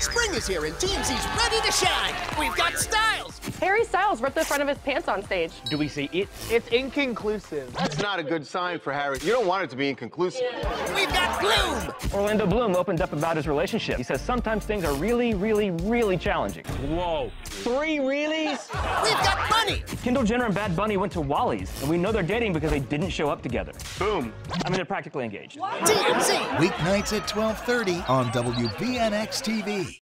Spring is here and TMZ's ready to shine. We've got styles. Harry Styles ripped the front of his pants on stage. Do we see it? It's inconclusive. That's not a good sign for Harry. You don't want it to be inconclusive. We've got Bloom. Orlando Bloom opened up about his relationship. He says sometimes things are really, really, really challenging. Whoa. Three reallys? We've got Bunny. Kendall Jenner and Bad Bunny went to Wally's, and we know they're dating because they didn't show up together. Boom. I mean, they're practically engaged. TMZ. Weeknights at 12:30 on WBNX TV.